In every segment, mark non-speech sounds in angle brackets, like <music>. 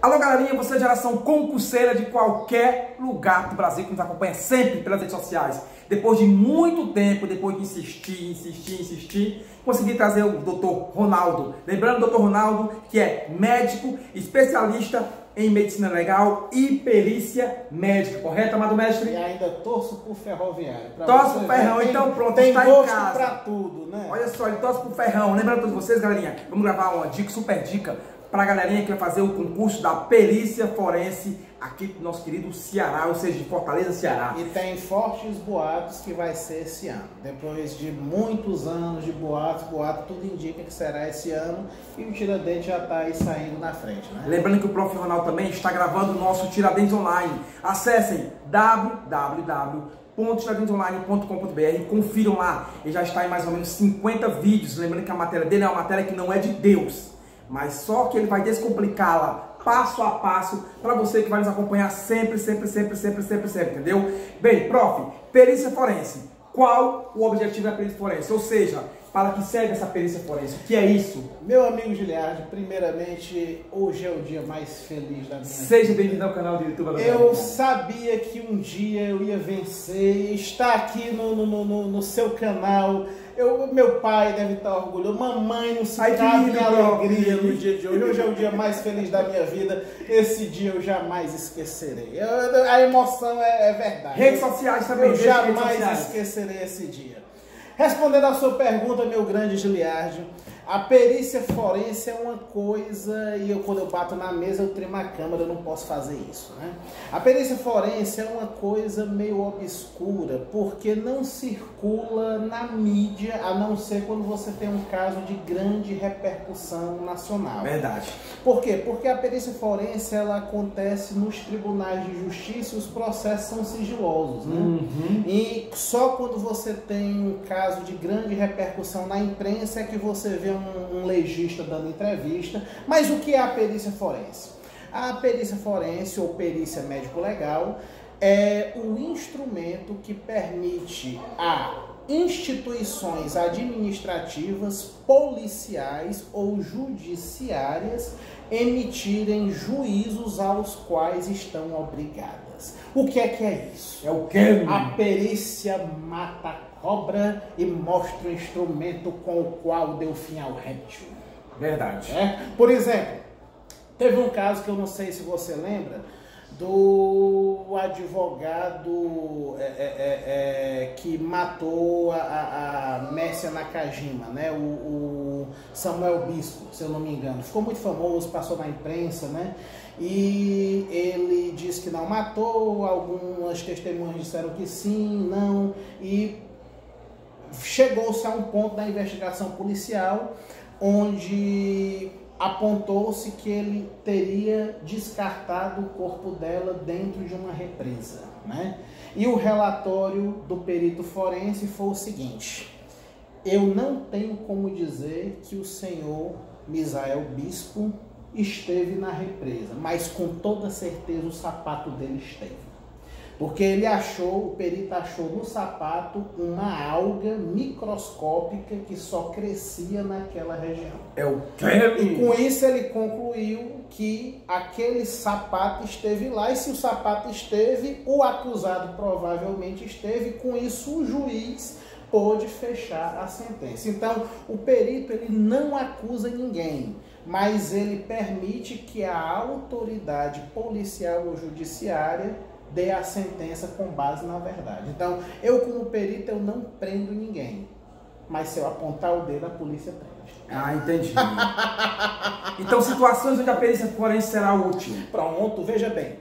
Alô, galerinha, você é geração concurseira de qualquer lugar do Brasil que nos acompanha sempre pelas redes sociais. Depois de muito tempo, depois de insistir, insistir, insistir, consegui trazer o Dr. Ronaldo. Lembrando, Dr. Ronaldo, que é médico, especialista em medicina legal e perícia médica, correto, amado mestre? E ainda torço pro ferroviário. Torce pro ferrão, tem, então pronto, tem está gosto em casa. pra tudo, né? Olha só, ele torce pro ferrão. Lembrando a todos vocês, galerinha, vamos gravar uma dica, super dica para a galerinha que vai fazer o concurso da perícia forense aqui do nosso querido Ceará, ou seja, de Fortaleza, Ceará. E tem fortes boatos que vai ser esse ano. Depois de muitos anos de boatos, boatos, tudo indica que será esse ano e o Tiradentes já está aí saindo na frente, né? Lembrando que o Prof. Ronaldo também está gravando o nosso Tiradentes Online. Acessem www.tiradentesonline.com.br e confiram lá. Ele já está em mais ou menos 50 vídeos. Lembrando que a matéria dele é uma matéria que não é de Deus, mas só que ele vai descomplicá-la passo a passo para você que vai nos acompanhar sempre, sempre, sempre, sempre, sempre, sempre, entendeu? Bem, prof, perícia forense. Qual o objetivo da perícia forense? Ou seja, para que serve essa perícia forense? O que é isso? Meu amigo Giliardi, primeiramente, hoje é o dia mais feliz da minha Seja bem-vindo ao canal do YouTube. Alô, Eu sabia que um dia eu ia vencer, estar aqui no, no, no, no seu canal. Eu, meu pai deve estar orgulhoso, mamãe não cabe lindo, em alegria no dia de hoje. Hoje é o dia mais feliz da minha vida. Esse dia eu jamais esquecerei. Eu- a emoção é, é verdade. Redes sociais também. Eu jamais sociais. esquecerei esse dia. Respondendo à sua pergunta, meu grande Giliardi, a perícia forense é uma coisa, e eu quando eu bato na mesa eu tremo a câmera, eu não posso fazer isso, né? A perícia forense é uma coisa meio obscura, porque não circula na mídia, a não ser quando você tem um caso de grande repercussão nacional. Verdade. Por quê? Porque a perícia forense ela acontece nos tribunais de justiça e os processos são sigilosos, né? Uhum. E só quando você tem um caso de grande repercussão na imprensa é que você vê um, um legista dando entrevista. Mas o que é a perícia forense? A perícia forense ou perícia médico-legal é o instrumento que permite a instituições administrativas, policiais ou judiciárias emitirem juízos aos quais estão obrigadas. O que é que é isso? É o que? A perícia mata cobra e mostra o instrumento com o qual deu fim ao réptil. Verdade. É? Por exemplo, teve um caso que eu não sei se você lembra, do advogado é, é, é, é, que matou a, a, a Mércia Nakajima, né? O, o Samuel Bispo, se eu não me engano. Ficou muito famoso, passou na imprensa, né? E ele disse que não matou, algumas testemunhas disseram que sim, não, e chegou-se a um ponto da investigação policial onde apontou-se que ele teria descartado o corpo dela dentro de uma represa, né? E o relatório do perito forense foi o seguinte: eu não tenho como dizer que o senhor Misael Bispo esteve na represa, mas com toda certeza o sapato dele esteve. Porque ele achou, o perito achou no sapato uma alga microscópica que só crescia naquela região. É o E que? com isso ele concluiu que aquele sapato esteve lá, e se o sapato esteve, o acusado provavelmente esteve, com isso o juiz pôde fechar a sentença. Então, o perito ele não acusa ninguém, mas ele permite que a autoridade policial ou judiciária dê a sentença com base na verdade. Então, eu como perito eu não prendo ninguém, mas se eu apontar o dedo a polícia prende. Ah, entendi. <laughs> Então, situações onde a perícia forense será útil. Pronto, veja bem.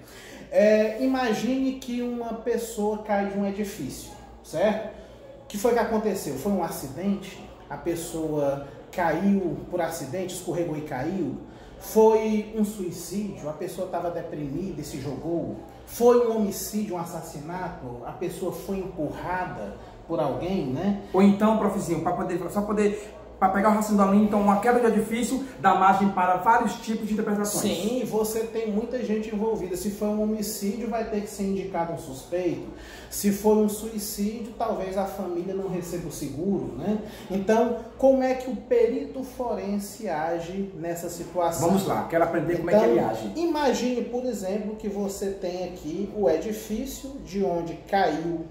É, imagine que uma pessoa cai de um edifício, certo? O que foi que aconteceu? Foi um acidente? A pessoa caiu por acidente, escorregou e caiu? Foi um suicídio? A pessoa estava deprimida e se jogou? Foi um homicídio, um assassinato? A pessoa foi empurrada por alguém, né? Ou então, profezinho, para poder, só poder para pegar o raciocínio da linha, então uma queda de edifício dá margem para vários tipos de interpretações. Sim, você tem muita gente envolvida. Se for um homicídio, vai ter que ser indicado um suspeito. Se for um suicídio, talvez a família não receba o seguro, né? Então, como é que o perito forense age nessa situação? Vamos lá, quero aprender então, como é que ele então, age. Imagine, por exemplo, que você tem aqui o edifício de onde caiu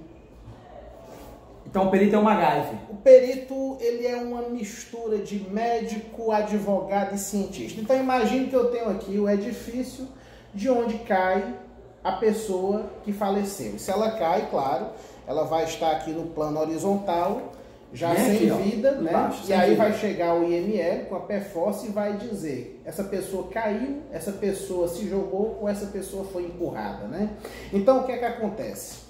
então o perito é um MacGyver. O perito ele é uma mistura de médico, advogado e cientista. Então imagine que eu tenho aqui o edifício de onde cai a pessoa que faleceu. Se ela cai, claro, ela vai estar aqui no plano horizontal, já Bem sem aqui, vida, né? Embaixo, e aí vida. vai chegar o IML com a perforce e vai dizer: essa pessoa caiu, essa pessoa se jogou ou essa pessoa foi empurrada, né? Então o que é que acontece?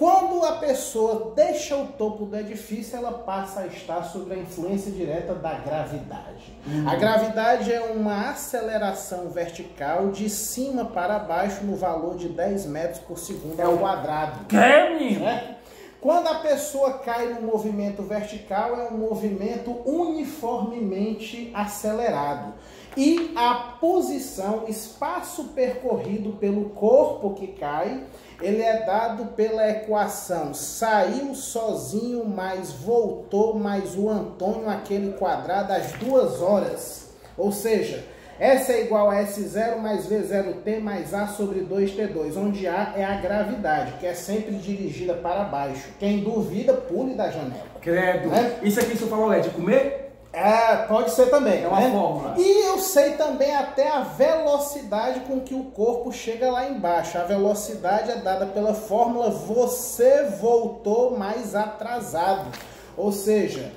Quando a pessoa deixa o topo do edifício, ela passa a estar sob a influência direta da gravidade. Uhum. A gravidade é uma aceleração vertical de cima para baixo no valor de 10 metros por segundo ao quadrado. Que, menino? É? Quando a pessoa cai no movimento vertical, é um movimento uniformemente acelerado. E a posição, espaço percorrido pelo corpo que cai, ele é dado pela equação saiu sozinho, mas voltou, mais o Antônio aquele quadrado às duas horas. Ou seja, S é igual a S0 mais V0T mais A sobre 2T2, onde A é a gravidade, que é sempre dirigida para baixo. Quem duvida, pule da janela. Credo. Né? Isso aqui que você falou é de comer? É, pode ser também. É uma né? fórmula. E eu sei também até a velocidade com que o corpo chega lá embaixo. A velocidade é dada pela fórmula você voltou mais atrasado. Ou seja,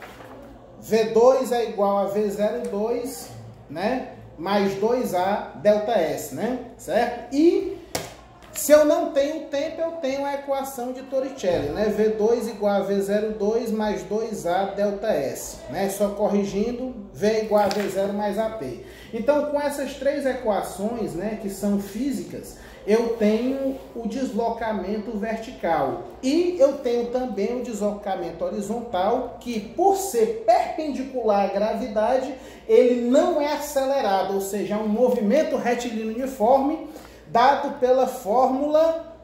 V2 é igual a V02, né? Mais 2A delta S, né? Certo? E se eu não tenho tempo, eu tenho a equação de Torricelli, né? V2 igual a V02 mais 2A delta S, né? Só corrigindo, V igual a V0 mais AP. Então, com essas três equações, né, que são físicas, eu tenho o deslocamento vertical e eu tenho também o deslocamento horizontal, que por ser perpendicular à gravidade, ele não é acelerado, ou seja, é um movimento retilíneo uniforme dado pela fórmula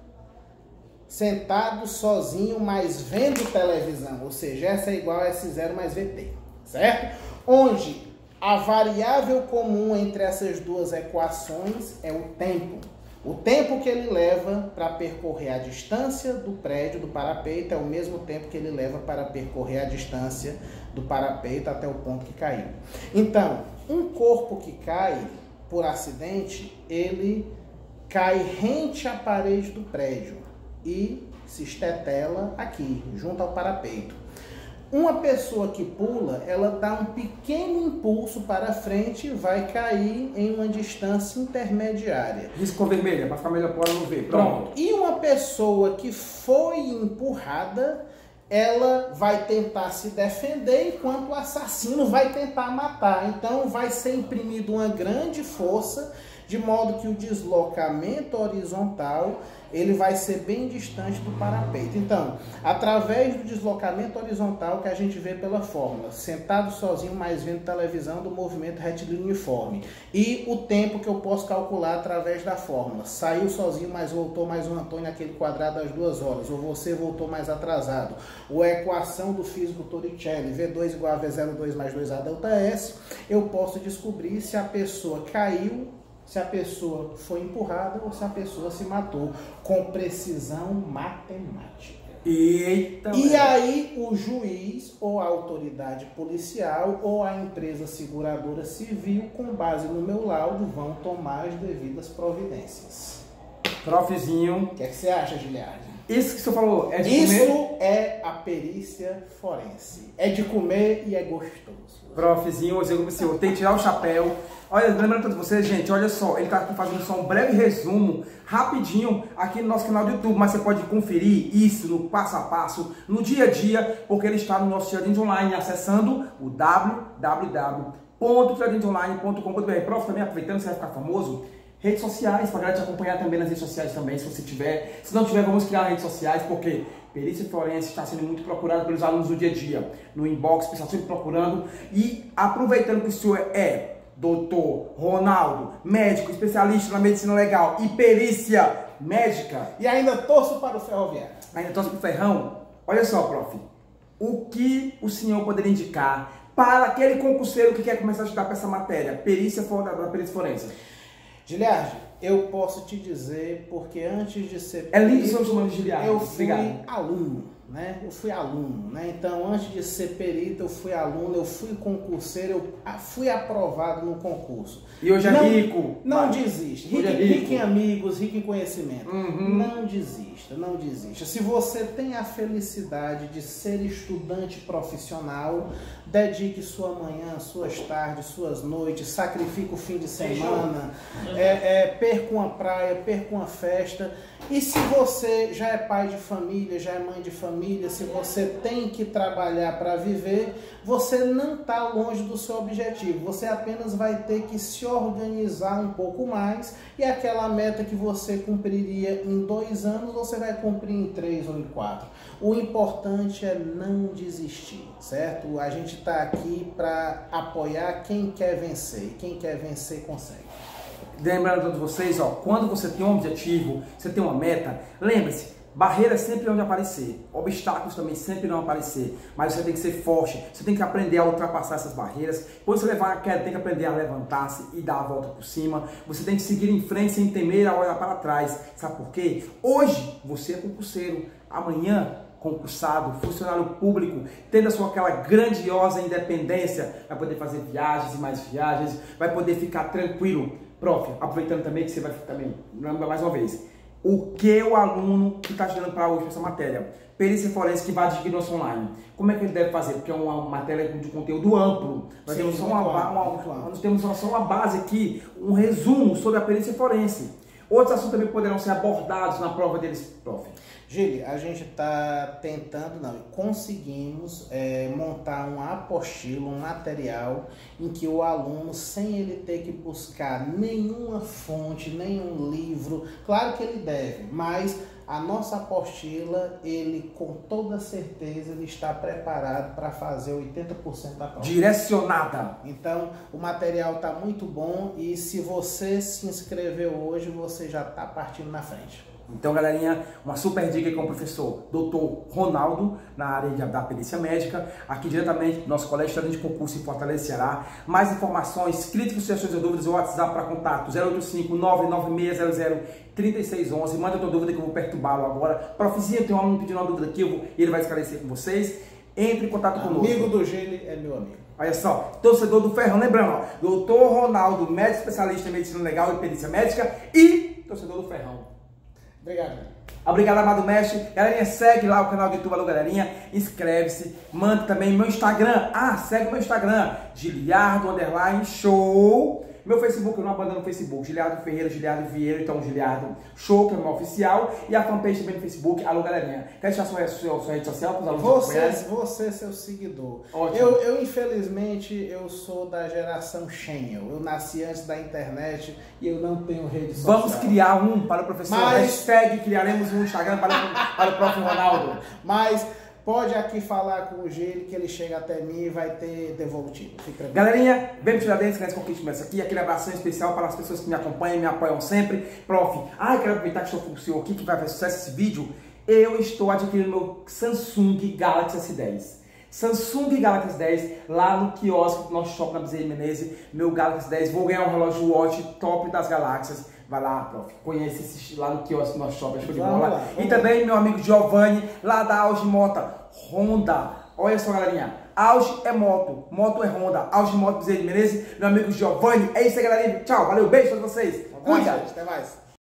sentado sozinho, mas vendo televisão, ou seja, essa é igual a S0 mais VT, certo? Onde a variável comum entre essas duas equações é o tempo. O tempo que ele leva para percorrer a distância do prédio, do parapeito, é o mesmo tempo que ele leva para percorrer a distância do parapeito até o ponto que caiu. Então, um corpo que cai por acidente, ele cai rente à parede do prédio e se estetela aqui, junto ao parapeito. Uma pessoa que pula, ela dá um pequeno impulso para frente e vai cair em uma distância intermediária. Risco vermelha, para ficar melhor para não ver. Pronto. Pronto. E uma pessoa que foi empurrada, ela vai tentar se defender enquanto o assassino vai tentar matar. Então vai ser imprimido uma grande força de modo que o deslocamento horizontal ele vai ser bem distante do parapeito. Então, através do deslocamento horizontal que a gente vê pela fórmula, sentado sozinho, mais vendo televisão do movimento retilíneo uniforme, e o tempo que eu posso calcular através da fórmula, saiu sozinho, mas voltou mais um Antônio naquele quadrado às duas horas, ou você voltou mais atrasado, ou a equação do físico Torricelli, V2 igual a V02 mais 2A delta S, eu posso descobrir se a pessoa caiu se a pessoa foi empurrada ou se a pessoa se matou, com precisão matemática. Eita, e aí o juiz ou a autoridade policial ou a empresa seguradora civil, com base no meu laudo, vão tomar as devidas providências. Profzinho. O que, é que você acha, Giliardi? Isso que você falou é de Isso comer? é a perícia forense. É de comer e é gostoso. Profzinho, eu tenho que tirar o chapéu. Olha, lembrando para vocês, gente, olha só, ele está aqui fazendo só um breve resumo, rapidinho, aqui no nosso canal do YouTube, mas você pode conferir isso no passo a passo, no dia a dia, porque ele está no nosso Tiradentes Online, acessando o www.tiradentesonline.com.br. Prof, também aproveitando, você vai ficar famoso, redes sociais, para te acompanhar também nas redes sociais também, se você tiver. Se não tiver, vamos criar redes sociais, porque Perícia forense está sendo muito procurada pelos alunos do dia a dia. No inbox, o pessoal sempre procurando. E aproveitando que o senhor é doutor Ronaldo, médico, especialista na medicina legal e perícia médica. E ainda torço para o ferroviário. Ainda torço para o ferrão. Olha só, prof. O que o senhor poderia indicar para aquele concurseiro que quer começar a estudar para essa matéria? Perícia da perícia forense. Giliardi, eu posso te dizer, porque antes de ser. É lindo chamando de Giliardi. Eu fui Obrigado. aluno né? Eu fui aluno, né? Então, antes de ser perito, eu fui aluno, eu fui concurseiro, eu fui aprovado no concurso. E hoje é não, rico. Não mas... desiste. Rico, é rico. rico, em amigos, rico em conhecimento. Uhum. Não desista, não desista. Se você tem a felicidade de ser estudante profissional, dedique sua manhã, suas tardes, suas noites, sacrifique o fim de semana, é, é, perca uma praia, perca uma festa. E se você já é pai de família, já é mãe de família, se você tem que trabalhar para viver, você não está longe do seu objetivo. Você apenas vai ter que se organizar um pouco mais e aquela meta que você cumpriria em dois anos, você vai cumprir em três ou em quatro. O importante é não desistir, certo? A gente está aqui para apoiar quem quer vencer. Quem quer vencer consegue. Lembrando a todos vocês, ó, quando você tem um objetivo, você tem uma meta, lembre-se, barreiras sempre vão aparecer, obstáculos também sempre vão aparecer, mas você tem que ser forte, você tem que aprender a ultrapassar essas barreiras. Quando você levar a queda, tem que aprender a levantar-se e dar a volta por cima. Você tem que seguir em frente sem temer a olhar para trás. Sabe por quê? Hoje você é concurseiro, amanhã concursado, funcionário público, tendo a sua aquela grandiosa independência, vai poder fazer viagens e mais viagens, vai poder ficar tranquilo. Prof, aproveitando também que você vai também, mais uma vez, o que o aluno que está estudando para hoje essa matéria, perícia forense que vai adquirir nosso online, como é que ele deve fazer? Porque é uma matéria de conteúdo amplo. Nós Sim, temos só uma, uma, uma, nós temos só uma base aqui, um resumo sobre a perícia forense. Outros assuntos também poderão ser abordados na prova deles, prof. Gili, a gente está tentando, não, conseguimos é, montar uma apostila, um material em que o aluno, sem ele ter que buscar nenhuma fonte, nenhum livro, claro que ele deve, mas a nossa apostila, ele com toda certeza ele está preparado para fazer 80% da prova. Direcionada. Então, o material está muito bom e se você se inscreveu hoje, você já está partindo na frente. Então, galerinha, uma super dica com o professor Dr. Ronaldo, na área da perícia médica, aqui diretamente do nosso colégio de concurso em Fortaleza, Ceará. Mais informações, críticas, sugestões e dúvidas, o WhatsApp para contato 085 99600 3611. Manda a tua dúvida que eu vou perturbá-lo agora. Profecia, tem um aluno pedindo uma dúvida aqui, vou, ele vai esclarecer com vocês. Entre em contato conosco. Amigo do Gene é meu amigo. Olha só, torcedor do Ferrão, lembrando, ó, doutor Ronaldo, médico especialista em medicina legal e perícia médica e torcedor do Ferrão. Obrigado. Obrigado, amado mestre. Galerinha, segue lá o canal do YouTube, alô, galerinha. Inscreve-se. Manda também meu Instagram. Ah, segue meu Instagram. Giliardo Underline Show. Meu Facebook, eu não abandono o Facebook, Giliardo Ferreira, Giliardo Vieira, então Giliardo Show, que é o meu oficial, e a fanpage também no Facebook. Alô, galerinha. Quer deixar sua, sua, sua rede social para os alunos você, você, seu seguidor. Ótimo. Eu, eu, infelizmente, eu sou da geração Channel. Eu nasci antes da internet e eu não tenho rede social. Vamos criar um para o professor. Mas... Hashtag criaremos um Instagram para, para o próprio Ronaldo. <laughs> Mas pode aqui falar com o Gil que ele chega até mim e vai ter devolutivo. Galerinha, vem me tirar dentro, que Conquista começa aqui. Aquele abração especial para as pessoas que me acompanham e me apoiam sempre. Prof, ai, quero aproveitar que estou com o senhor aqui, que vai fazer sucesso esse vídeo. Eu estou adquirindo meu Samsung Galaxy S10. Samsung Galaxy S10 lá no quiosque do nosso shopping na Bezerra Menezes. Meu Galaxy S10, vou ganhar um relógio Watch top das galáxias. Vai lá, prof. Conhece esse lá no quiosque do nosso shopping, show de bola. E também meu amigo Giovanni, lá da Auge Mota. Honda. Olha só, galerinha. Auge é moto, moto é Honda. Auge Moto Bezerra Menezes, meu amigo Giovanni. É isso aí, galerinha. Tchau, valeu, beijo pra vocês. Cuida. Até mais.